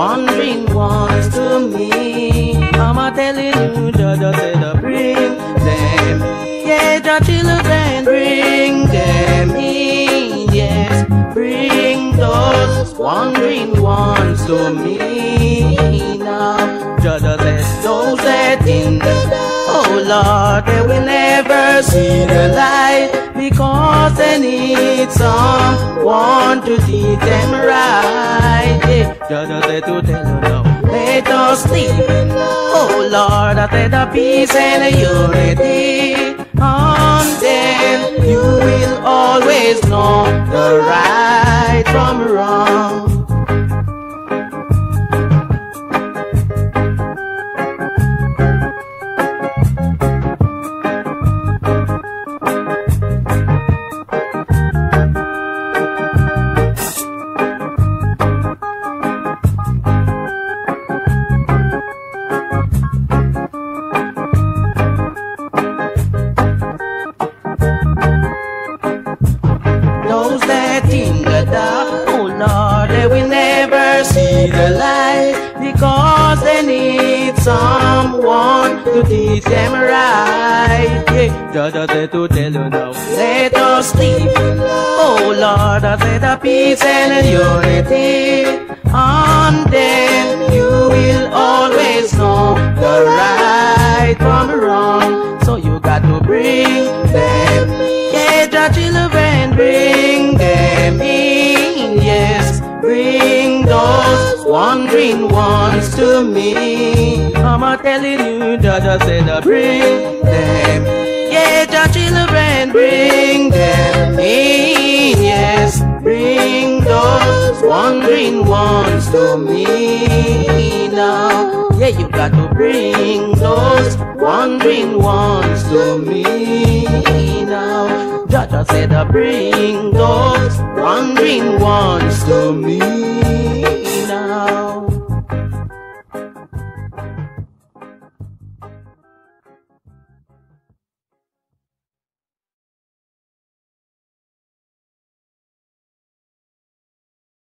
wondering ones to me. Mama telling you, Jah Jah said, to bring them. Yeah, the children, bring them in. Yes, bring those wandering ones to me now. Jah Jah Let those that in Oh Lord, they will never see the light because they need someone to teach them right. Now, let us sleep. Oh Lord, I tell the peace and unity. And then you will in the dark, oh Lord, they will never see the light because they need someone to teach them right. Yeah, Jah Jah said to tell you now, let us sleep. Oh Lord, I said the peace and unity, and then you will always know the right from wrong. So you got to bring them. Bring those wandering ones to me. Mama telling you, Jah Jah said, uh, bring them. Yeah, the children, bring them in. Yes, bring those wandering ones to me now. Yeah, you got to bring those wandering ones to me now. Jah Jah said, uh, bring those wandering ones to me